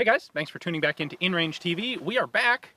Hey guys, thanks for tuning back into InRange TV. We are back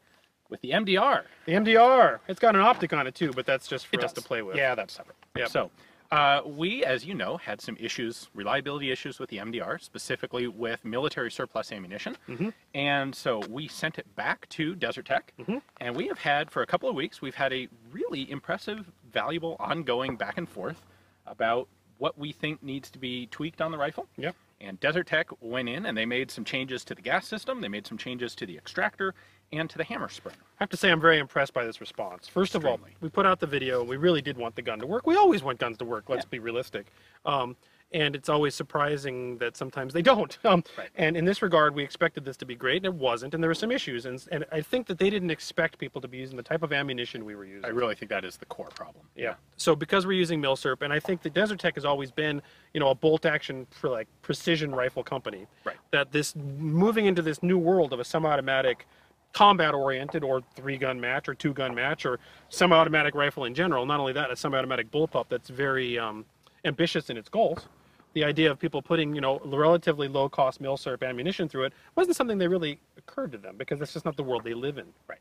with the MDR. The MDR. It's got an optic on it too, but that's just for It us does. to play with. Yeah, that's separate. Yep. So, uh, we, as you know, had some issues, reliability issues with the MDR, specifically with military surplus ammunition. Mm-hmm. And so we sent it back to Desert Tech, Mm-hmm. and we have had, for a couple of weeks, we've had a really impressive, valuable, ongoing back and forth about what we think needs to be tweaked on the rifle. Yep. And Desert Tech went in and they made some changes to the gas system, they made some changes to the extractor, and to the hammer spring. I have to say I'm very impressed by this response. First of all, we put out the video. We really did want the gun to work. We always want guns to work. Let's Yeah. be realistic. Um, and it's always surprising that sometimes they don't. Um, Right. And in this regard, we expected this to be great, and it wasn't. And there were some issues. And, and I think that they didn't expect people to be using the type of ammunition we were using. I really think that is the core problem. Yeah. So because we're using Milsurp, and I think that Desert Tech has always been, you know, a bolt action for like precision rifle company. Right. That this moving into this new world of a semi-automatic, combat-oriented or three-gun match or two-gun match or semi-automatic rifle in general. Not only that, a semi-automatic bullpup that's very um, ambitious in its goals. The idea of people putting, you know, relatively low-cost Milsurp ammunition through it wasn't something that really occurred to them because that's just not the world they live in. Right.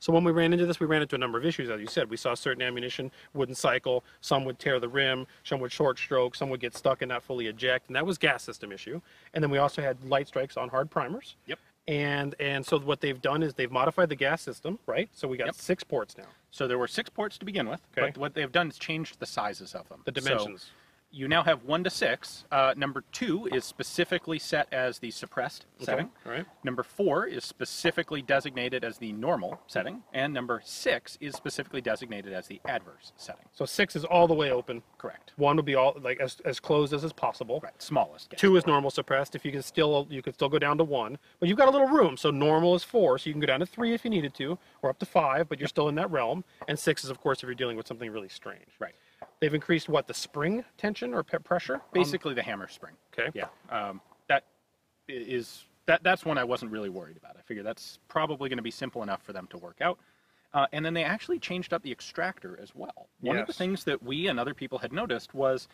So when we ran into this, we ran into a number of issues, as you said. We saw certain ammunition wouldn't cycle, some would tear the rim, some would short stroke, some would get stuck and not fully eject, and that was gas system issue. And then we also had light strikes on hard primers. Yep. And and so what they've done is they've modified the gas system, right? So we got Yep. six ports now. So there were six ports to begin with, Okay. but what they've done is changed the sizes of them. The So dimensions. You now have one to six. Uh, number two is specifically set as the suppressed setting. All right. Number four is specifically designated as the normal setting, and number six is specifically designated as the adverse setting. So six is all the way open. Correct. One would be all like as, as closed as is possible. Right. Smallest. Two is normal suppressed. If you can still, you could still go down to one, but you've got a little room. So normal is four, so you can go down to three if you needed to, or up to five, but you're still in that realm. And six is, of course, if you're dealing with something really strange. Right. They've increased what the spring tension or pressure? on- Basically, the hammer spring. okay. Yeah. Um, that that. That's one I wasn't really worried about. I figure that's probably going to be simple enough for them to work out. Uh, and then they actually changed up the extractor as well. One of the things that we and other people had noticed was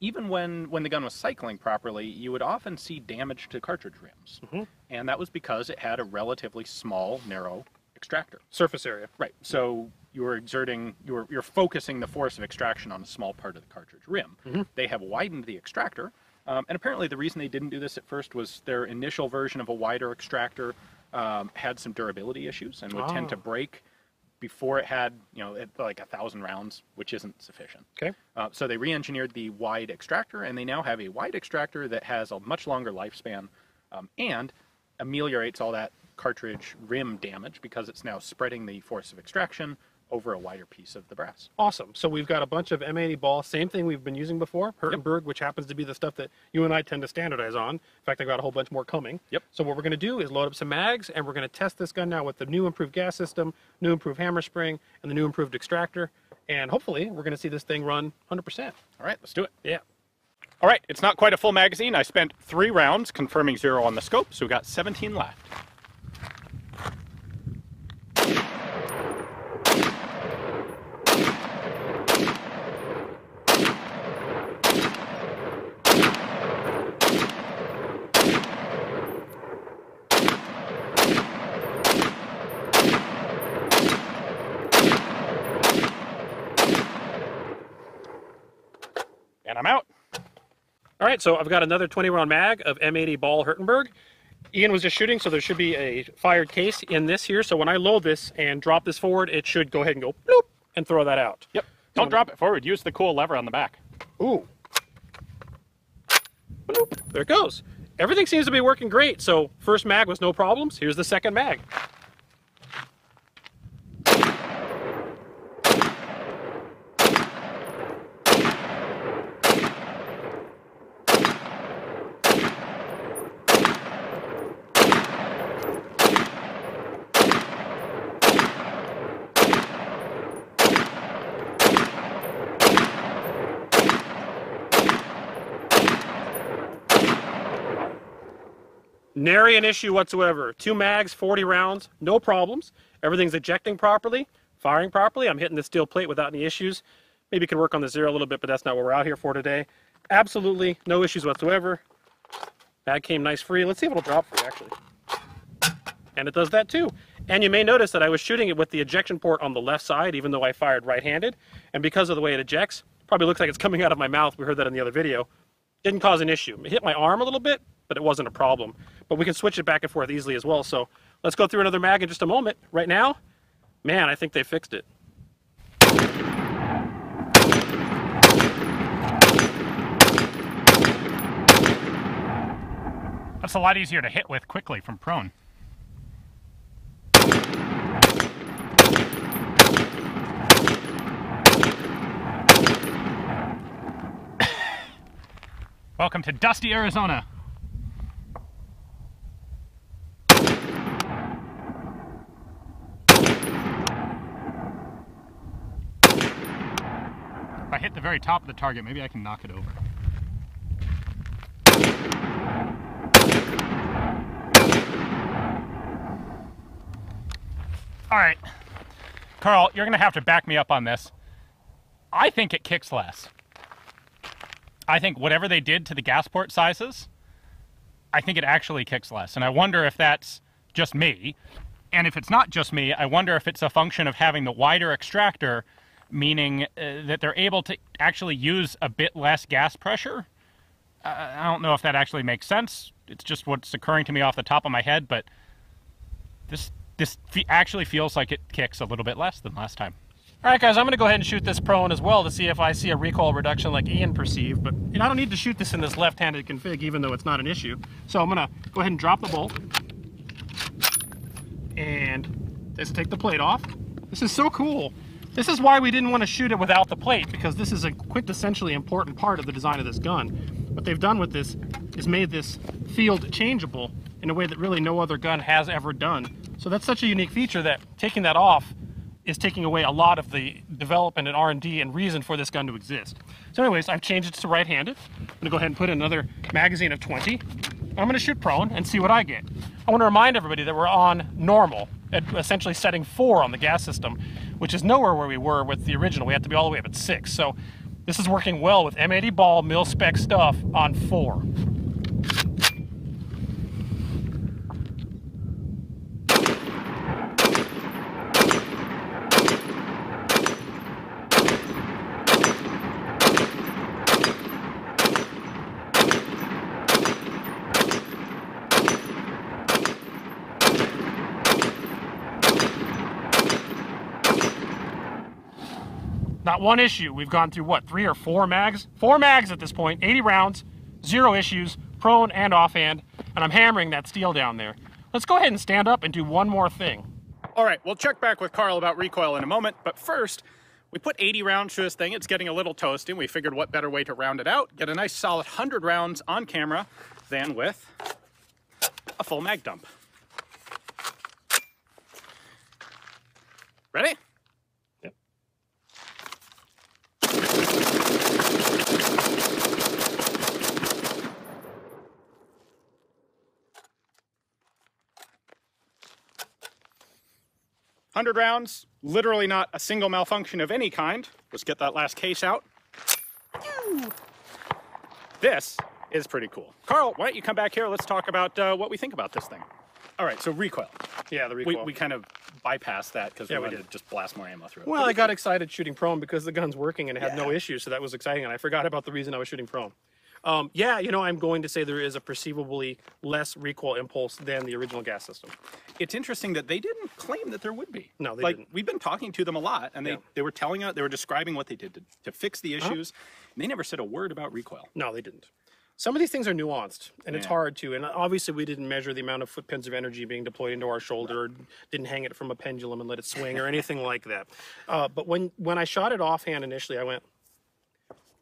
even when when the gun was cycling properly, you would often see damage to cartridge rims, Mhm. and that was because it had a relatively small, narrow extractor. Surface area. Right. So you were exerting, you were, you're focusing the force of extraction on a small part of the cartridge rim. Mhm. They have widened the extractor, um, and apparently the reason they didn't do this at first was their initial version of a wider extractor um, had some durability issues and would tend to Ah. break before it had, you know, it, like a thousand rounds, which isn't sufficient. Okay. Uh, so they re-engineered the wide extractor, and they now have a wide extractor that has a much longer lifespan, um, and ameliorates all that cartridge rim damage because it's now spreading the force of extraction over a wider piece of the brass. Awesome. So we've got a bunch of M80 ball, same thing we've been using before, Hirtenberg, which happens to be the stuff that you and I tend to standardize on. In fact, I've got a whole bunch more coming. Yep. So what we're going to do is load up some mags, and we're going to test this gun now with the new improved gas system, new improved hammer spring, and the new improved extractor. And hopefully, we're going to see this thing run 100%. All right, let's do it. Yeah. All right, it's not quite a full magazine. I spent three rounds confirming zero on the scope, so we got 17 left. And I'm out. All right, so I've got another 20 round mag of M80 ball Hirtenberg. Ian was just shooting, so there should be a fired case in this here. So when I load this and drop this forward, it should go ahead and go bloop and throw that out. Yep. Don't drop it forward. Use the cool lever on the back. Ooh. Bloop. There it goes. Everything seems to be working great. So first mag was no problems. Here's the second mag. Nary an issue whatsoever. Two mags, 40 rounds, no problems. Everything's ejecting properly, firing properly. I'm hitting the steel plate without any issues. Maybe can work on the zero a little bit, but that's not what we're out here for today. Absolutely no issues whatsoever. Mag came nice free. Let's see if it'll drop you, actually. and it does that too. And you may notice that I was shooting it with the ejection port on the left side, even though I fired right-handed. And because of the way it ejects, probably looks like it's coming out of my mouth. We heard that in the other video. Didn't cause an issue. It hit my arm a little bit, but it wasn't a problem. But we can switch it back and forth easily as well. So let's go through another mag in just a moment. Right now, man, I think they fixed it. That's a lot easier to hit with quickly from prone. Welcome to Dusty, Arizona. If I hit the very top of the target, maybe I can knock it over. All right, Carl, you're to have to back me up on this. I think it kicks less. I think whatever they did to the gas port sizes, I think it actually kicks less. And I wonder if that's just me. And if it's not just me, I wonder if it's a function of having the wider extractor, meaning uh, that they're able to actually use a bit less gas pressure. Uh, I don't know if that actually makes sense. It's just what's occurring to me off the top of my head, but this this actually feels like it kicks a little bit less than last time. All right, guys, I'm going to go ahead and shoot this prone as well to see if I see a recoil reduction like Ian perceived. But you know, I don't need to shoot this in this left-handed config, even though it's not an issue. So I'm going to go ahead and drop the bolt. And let's take the plate off. This is so cool. This is why we didn't want to shoot it without the plate, because this is a quintessentially important part of the design of this gun. What they've done with this is made this field changeable in a way that really no other gun has ever done. So that's such a unique feature that taking that off is taking away a lot of the development and R&D and reason for this gun to exist. So anyways, I've changed it to right-handed. I'm gonna go ahead and put in another magazine of 20. I'm gonna shoot prone and see what I get. I wanna remind everybody that we're on normal, essentially setting four on the gas system, which is nowhere where we were with the original. We had to be all the way up at six. So this is working well with M80 ball mil spec stuff on four. Not one issue. We've gone through what, three or four mags? Four mags at this point, 80 rounds, zero issues, prone and offhand, and I'm hammering that steel down there. Let's go ahead and stand up and do one more thing. All right, we'll check back with Carl about recoil in a moment, but first, we put 80 rounds to this thing. It's getting a little toasty, and we figured what better way to round it out, get a nice solid 100 rounds on camera than with a full mag dump. Ready? 100 rounds, literally not a single malfunction of any kind. Let's get that last case out. This is pretty cool. Carl, why don't you come back here? Let's talk about uh, what we think about this thing. All right, so recoil. Yeah, the recoil. We, we kind of bypassed that because yeah, we, wanted did. to just blast more ammo through it. Well, I got excited shooting prone because the gun's working and it had yeah. no issues, so that was exciting. And I forgot about the reason I was shooting prone. Um, yeah, you know, I'm going to say there is a perceivably less recoil impulse than the original gas system. it's interesting that they didn't claim that there would be. No, they like, didn't. We've been talking to them a lot, and they, Yeah. Uh-huh. they were telling us, they were describing what they did to, to fix the issues. And they never said a word about recoil. No, they didn't. Some of these things are nuanced, and it's hard to. And obviously, we didn't measure the amount of foot-pounds of energy being deployed into our shoulder, didn't hang it from a pendulum and let it swing, or anything like that. Uh, but when when I shot it offhand initially, I went,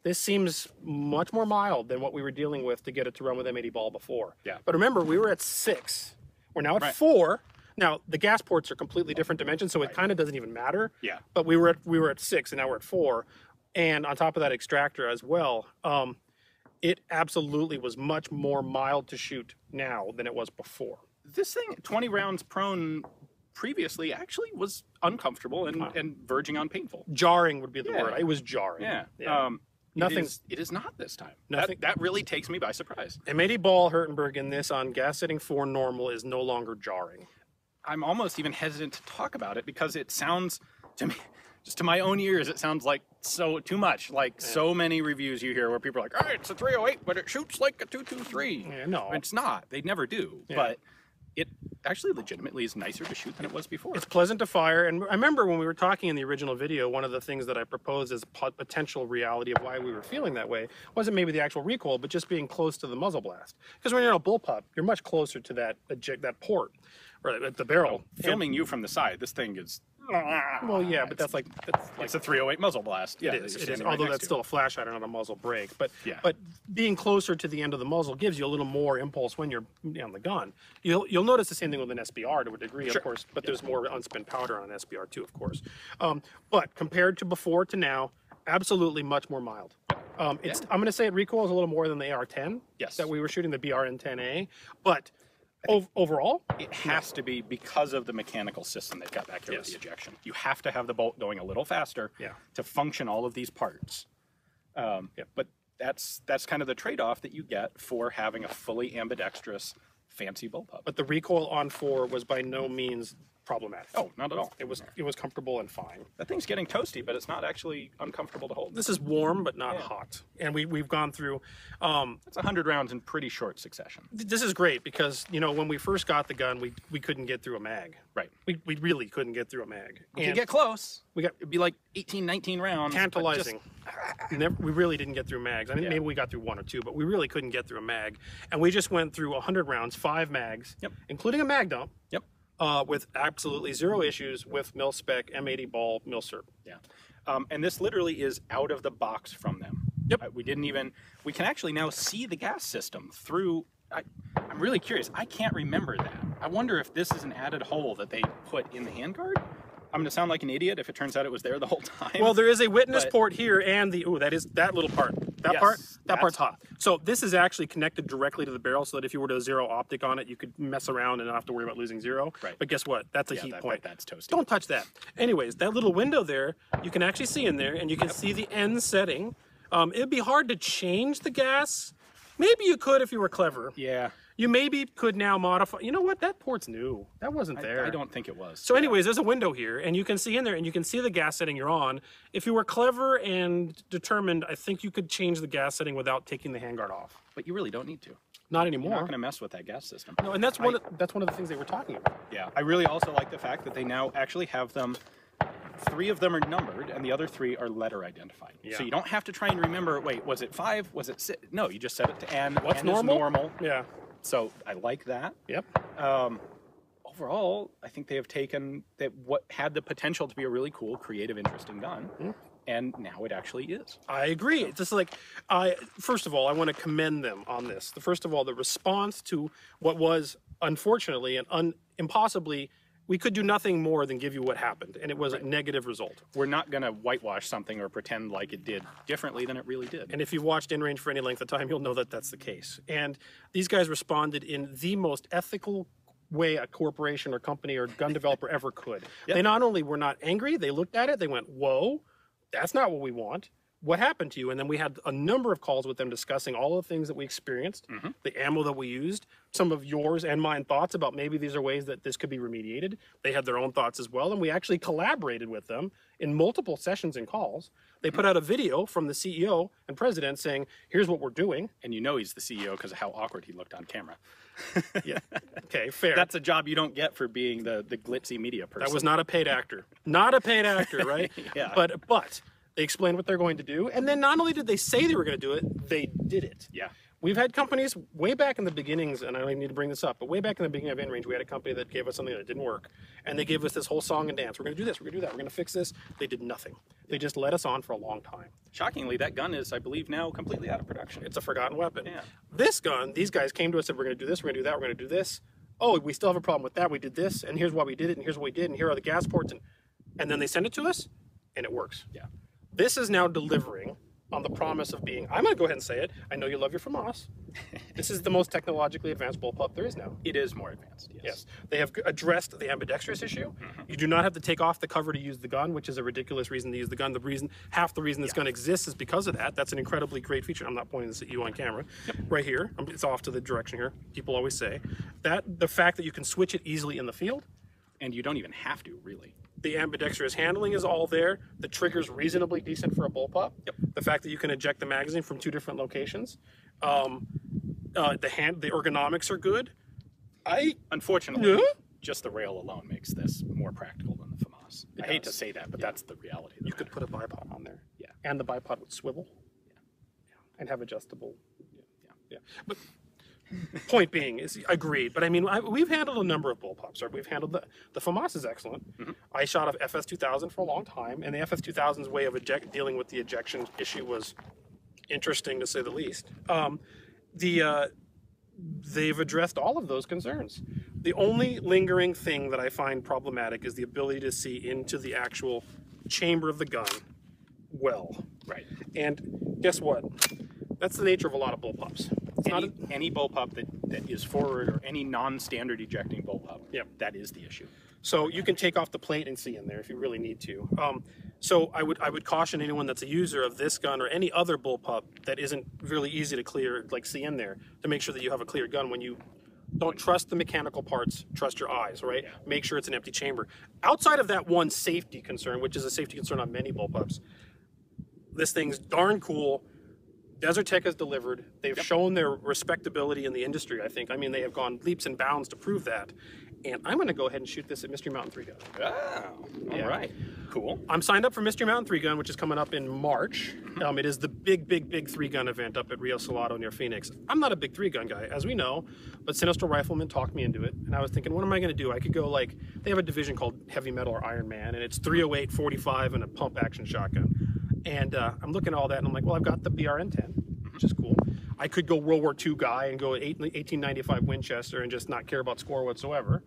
"This seems much more mild than what we were dealing with to get it to run with M80 ball before." Yeah. But remember, we were at six. We're now at Right. four. Now the gas ports are completely different dimensions, so it kind of doesn't even matter. Yeah. But we were at we were at six, and now we're at four, and on top of that extractor as well. Um, it absolutely was much more mild to shoot now than it was before. This thing, 20 rounds prone previously, actually was uncomfortable and, and verging on painful. Jarring would be the Yeah. word. It was jarring. Yeah. Yeah. Um, Nothing- It is, it is not this time. Nothing- That, that really takes me by surprise. M80 ball Hirtenberg in this on gas setting four normal is no longer jarring. I'm almost even hesitant to talk about it because it sounds to me, just to my own ears, it sounds like so too much. Like so many reviews you hear where people are like, "Oh, it's a 308, but it shoots like a 223." Yeah, no. it's not. They never do. Yeah. But it actually legitimately is nicer to shoot than it was before. It's pleasant to fire. And I remember when we were talking in the original video, one of the things that I proposed as potential reality of why we were feeling that way wasn't maybe the actual recoil, but just being close to the muzzle blast. Because when you're in a bullpup, you're much closer to that eject, that port or the- the barrel. Filming you from the side, this thing is. Well, yeah, but that's like that's like It's a 308 muzzle blast. Yeah, it is. that you're is. standing right Although next that's to. still a flash hider, not a muzzle brake. But Yeah. but being closer to the end of the muzzle gives you a little more impulse when you're on the gun. You'll you'll notice the same thing with an SBR to a degree, Sure. of course. But there's more unspent powder on an SBR too, of course. Um, but compared to before to now, absolutely much more mild. Um, it's I'm going to say it recoils a little more than the AR-10 Yes. that we were shooting the BRN-10A, but ov- overall, It has to be because of the mechanical system they've got back here Yes. with the ejection. You have to have the bolt going a little faster Yeah. to function all of these parts. Um, Yep. But that's that's kind of the trade-off that you get for having a fully ambidextrous, fancy bullpup. but the recoil on four was by no means problematic. Oh, not at all. It was it was comfortable and fine. That thing's getting toasty, but it's not actually uncomfortable to hold. This is warm but not Yeah. hot, and we we've gone through. Um, It's 100 rounds in pretty short succession. th- this is great because you know when we first got the gun, we we couldn't get through a mag. Right. We, we really couldn't get through a mag. You And get close. we got It'd be like 18, 19 rounds. but just- tantalizing. Never, we really didn't get through mags. I mean, Yeah. maybe we got through one or two, but we really couldn't get through a mag. And we just went through 100 rounds, five mags, Yep. including a mag dump, Yep. Uh, with absolutely zero issues with mil spec M80 ball mil surp. Yeah. Um, and this literally is out of the box from them. Yep. Uh, we didn't even, we can actually now see the gas system through. I, I'm really curious. I can't remember that. I wonder if this is an added hole that they put in the handguard. I'm going to sound like an idiot if it turns out it was there the whole time. Well, there is a witness But- port here, and the ooh, that is that little part. That Yes, part, that part's hot. So this is actually connected directly to the barrel, so that if you were to zero optic on it, you could mess around and not have to worry about losing zero. Right. But guess what? That's a Yeah, heat that- point. that's toasty. Don't touch that. Anyways, that little window there, you can actually see in there, and you can see the end setting. Um, it'd be hard to change the gas. Maybe you could if you were clever. yeah. You maybe could now modify. You know what? That port's new. That wasn't there. I don't think it was. So, anyways, there's a window here, and you can see in there, and you can see the gas setting you're on. If you were clever and determined, I think you could change the gas setting without taking the handguard off. but you really don't need to. Not anymore. You're not going to mess with that gas system. no, and that's one. of, that's one of the things they were talking about. Yeah, I really also like the fact that they now actually have them. Three of them are numbered, and the other three are letter identified. Yeah. So you don't have to try and remember. Wait, was it five? Was it six? No, you just set it to N. What's N normal? normal. Yeah. So I like that. Yep. Um, Overall, I think they have taken that what had the potential to be a really cool, creative, interesting gun, and now it actually is. I agree. It's just like I. First of all, I want to commend them on this. The first of all, the response to what was unfortunately and un, impossibly. We could do nothing more than give you what happened, and it was a negative result. We're not going to whitewash something or pretend like it did differently than it really did. And if you've watched InRange for any length of time, you'll know that that's the case. And these guys responded in the most ethical way a corporation or company or gun developer ever could. They not only were not angry, they looked at it, they went, Whoa, that's not what we want. What happened to you? And then we had a number of calls with them discussing all the things that we experienced, mm-hmm. the ammo that we used, some of yours and mine thoughts about maybe these are ways that this could be remediated. They had their own thoughts as well. And we actually collaborated with them in multiple sessions and calls. They put mm. out a video from the CEO and president saying, here's what we're doing. and you know he's the CEO because of how awkward he looked on camera. Yeah. Okay, fair. That's a job you don't get for being the, the glitzy media person. That was not a paid actor. Not a paid actor, right? Yeah. But but they explained what they're going to do, and then not only did they say they were going to do it, they did it. Yeah. We've had companies way back in the beginnings, and I don't even need to bring this up, but way back in the beginning of InRange, we had a company that gave us something that didn't work, and they gave us this whole song and dance. We're going to do this. We're going to do that. We're going to fix this. They did nothing. They just let us on for a long time. Shockingly, that gun is, I believe, now completely out of production. It's a forgotten weapon. Yeah. This gun, these guys came to us and said, we're going to do this, we're going to do that, we're going to do this. Oh, we still have a problem with that. We did this, and here's why we did it, and here's what we did, and here are the gas ports, and and then they send it to us, and it works. yeah. This is now delivering on the promise of being. I'm going to go ahead and say it. I know you love your FAMAS. this is the most technologically advanced bullpup there is now. It is more advanced, yes. Yes, they have addressed the ambidextrous issue. Mm-hmm. You do not have to take off the cover to use the gun, which is a ridiculous reason to use the gun. The reason, half the reason this gun exists is because of that. That's an incredibly great feature. I'm not pointing this at you on camera. Right here, it's off to the direction here. People always say that the fact that you can switch it easily in the field. And you don't even have to, really. The ambidextrous handling is all there. The trigger's reasonably decent for a bullpup. Yep. The fact that you can eject the magazine from two different locations. Um, uh, the hand, the ergonomics are good. I Unfortunately, Yeah? just the rail alone makes this more practical than the FAMAS. I hate to say that, but that's the reality. the you could put a bipod on there. Yeah. And the bipod would swivel. Yeah. And have adjustable. Yeah. Yeah. But point being is agreed. But I mean, I, we've handled a number of bullpups. Right? We've handled the the FAMAS is excellent. I shot a FS 2000 for a long time, and the FS 2000's way of eject, dealing with the ejection issue was interesting to say the least. Um, the uh, they've addressed all of those concerns. The only lingering thing that I find problematic is the ability to see into the actual chamber of the gun well. Right. And guess what? That's the nature of a lot of bullpups. It's not Any, a, any bullpup that, that is forward or any non-standard ejecting bullpup, Yep. that is the issue. so you can take off the plate and see in there if you really need to. Um, so I would I would caution anyone that's a user of this gun or any other bullpup that isn't really easy to clear, like see in there, to make sure that you have a clear gun when you don't trust the mechanical parts, trust your eyes, right? Make sure it's an empty chamber. Outside of that one safety concern, which is a safety concern on many bullpups, this thing's darn cool. Desert Tech has delivered. They've shown their respectability in the industry, I think. I mean, they have gone leaps and bounds to prove that. And I'm going to go ahead and shoot this at Mystery Mountain 3 Gun. Oh, all Yeah. right. Cool. I'm signed up for Mystery Mountain 3 Gun, which is coming up in March. Um, it is the big, big, big 3 gun event up at Rio Salado near Phoenix. I'm not a big 3 gun guy, as we know, but Sinistral Rifleman talked me into it. And I was thinking, what am I going to do? I could go like, they have a division called Heavy Metal or Iron Man, and it's 308, 45, and a pump action shotgun. And uh, I'm looking at all that, and I'm like, well, I've got the BRN 10, which is cool. I could go World War II guy and go 1895 Winchester and just not care about score whatsoever.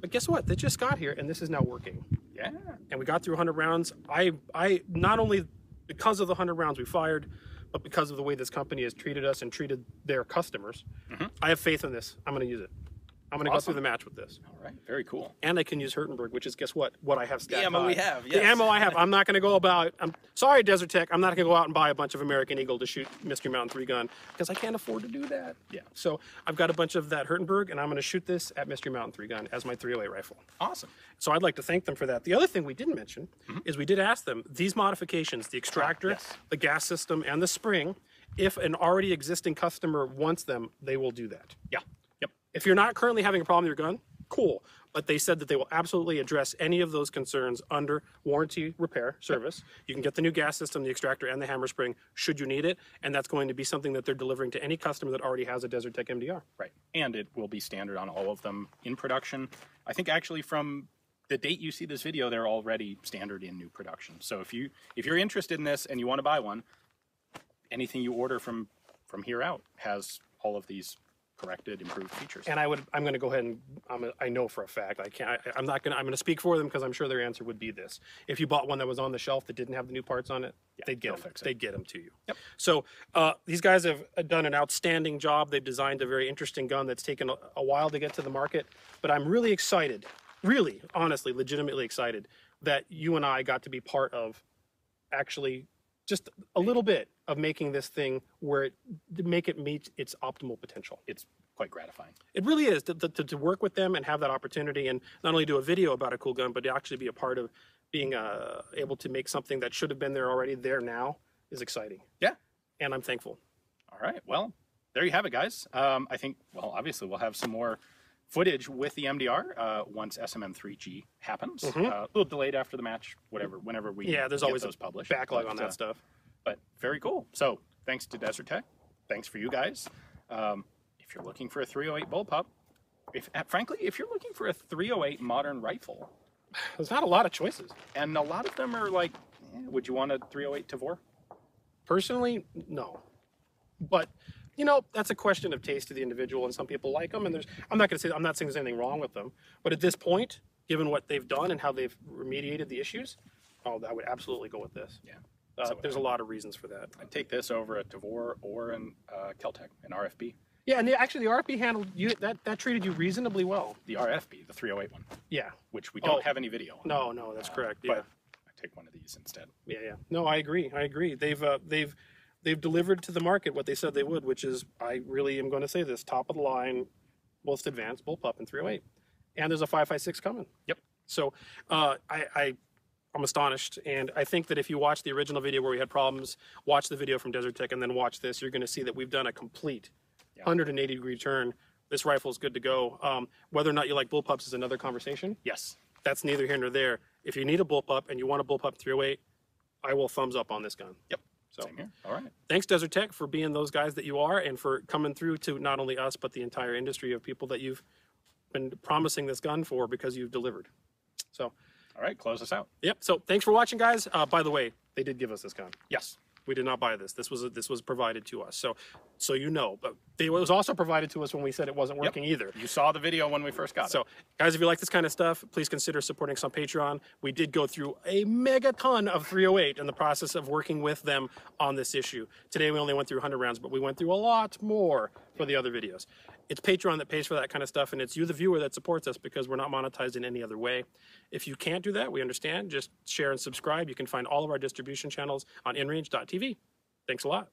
But guess what? They just got here, and this is now working Yeah. and we got through 100 rounds. I, I not only because of the 100 rounds we fired, but because of the way this company has treated us and treated their customers, I have faith in this. I'm going to use it. I'm going to go through the match with this, All right. Very cool. and I can use Hirtenberg, which is guess what? What I have stacked. ammo we high. have, The ammo I have. I'm not going to go about. I'm sorry, Desert Tech. I'm not going to go out and buy a bunch of American Eagle to shoot Mystery Mountain three gun because I can't afford to do that. Yeah. So I've got a bunch of that Hirtenberg, and I'm going to shoot this at Mystery Mountain three gun as my 308 rifle. Awesome. So I'd like to thank them for that. The other thing we didn't mention mm-hmm. is we did ask them these modifications, the extractor, yes. the gas system, and the spring, if an already existing customer wants them, they will do that. Yeah. If you're not currently having a problem with your gun, cool. But they said that they will absolutely address any of those concerns under warranty repair service. You can get the new gas system, the extractor, and the hammer spring should you need it. And that's going to be something that they're delivering to any customer that already has a Desert Tech MDR. Right. And it will be standard on all of them in production. I think actually from the date you see this video, they're already standard in new production. So if you if you're interested in this and you want to buy one, anything you order from from here out has all of these corrected, improved features. And I would, I'm going to go ahead and I'm a, I know for a fact I can't. I, I'm not going. to I'm going to speak for them because I'm sure their answer would be this: if you bought one that was on the shelf that didn't have the new parts on it, they'd get they'll them. fix it. They'd get them to you. Yep. So uh, these guys have done an outstanding job. They've designed a very interesting gun that's taken a, a while to get to the market. But I'm really excited, really, honestly, legitimately excited that you and I got to be part of actually just a little bit of making this thing where it make it meet its optimal potential. it's quite gratifying. It really is to, to, to work with them and have that opportunity and not only do a video about a cool gun, but to actually be a part of being uh, able to make something that should have been there already there now is exciting. Yeah. And I'm thankful. All right. Well, there you have it, guys. Um, I think, well, obviously, we'll have some more footage with the MDR uh, once SMM3G happens. Uh, a little delayed after the match, whatever, whenever we Mm-hmm. Yeah, there's always those a published. backlog But, on that uh, stuff. But very cool. So thanks to Desert Tech. Thanks for you guys. Um, if you're looking for a 308 bullpup, if uh, frankly, if you're looking for a 308 modern rifle, There's not a lot of choices. and a lot of them are like, eh, would you want a 308 Tavor? Personally, no. But you know, that's a question of taste to the individual, and some people like them. And there's, I'm not going to say, I'm not saying there's anything wrong with them, but at this point, given what they've done and how they've remediated the issues, oh, I would absolutely go with this. Yeah. Uh, So, there's a lot of reasons for that. I'd take this over a Tavor or an uh, Keltec, an RFB. Yeah, and the, actually, the RFB handled you. That that treated you reasonably well. The RFB, the 308 one, Yeah. which we don't Oh. have any video on. No, no, that's correct. Yeah. But I take one of these instead. Yeah, yeah. No, I agree. I agree. They've uh, they've they've delivered to the market what they said they would, which is I really am going to say this top of the line, most advanced bullpup in 308. And there's a 556 coming. Yep. So uh, I, I I'm astonished, and I think that if you watch the original video where we had problems, watch the video from Desert Tech, and then watch this, you're going to see that we've done a complete 180 degree turn. This rifle is good to go. Um, whether or not you like bullpups is another conversation. Yes. That's neither here nor there. If you need a bullpup and you want a bullpup 308, I will thumbs up on this gun. Yep. So Same here. All right. thanks Desert Tech for being those guys that you are and for coming through to not only us but the entire industry of people that you've been promising this gun for because you've delivered. So, All right. Close us out. yep. So thanks for watching, guys. Uh, by the way, they did give us this gun. Yes. We did not buy this. This was this was provided to us. So so you know, but it was also provided to us when we said it wasn't working either. You saw the video when we first got it. So, guys, if you like this kind of stuff, please consider supporting us on Patreon. We did go through a mega ton of 308 in the process of working with them on this issue. Today, we only went through 100 rounds, but we went through a lot more for the other videos. It's Patreon that pays for that kind of stuff, and it's you, the viewer, that supports us because we're not monetized in any other way. If you can't do that, we understand. Just share and subscribe. You can find all of our distribution channels on inrange.tv. Thanks a lot.